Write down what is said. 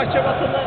Fenerbahçe basını